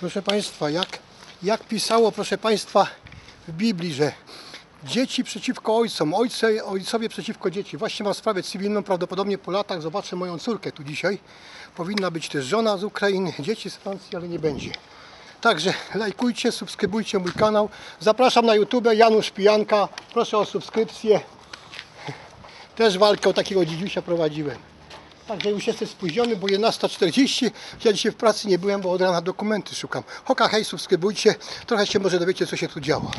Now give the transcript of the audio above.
Proszę Państwa, jak, jak pisało, proszę Państwa, w Biblii, że dzieci przeciwko ojcom, ojce, ojcowie przeciwko dzieci. Właśnie mam sprawę cywilną, prawdopodobnie po latach zobaczę moją córkę tu dzisiaj. Powinna być też żona z Ukrainy, dzieci z Francji, ale nie będzie. Także lajkujcie, subskrybujcie mój kanał. Zapraszam na YouTube Janusz Pijanka. Proszę o subskrypcję. Też walkę o takiego dzidziusia prowadziłem. Także już jestem spóźniony, bo 11.40. Ja dzisiaj w pracy nie byłem, bo od rana dokumenty szukam. Hoka, hej, subskrybujcie. Trochę się może dowiecie, co się tu działo.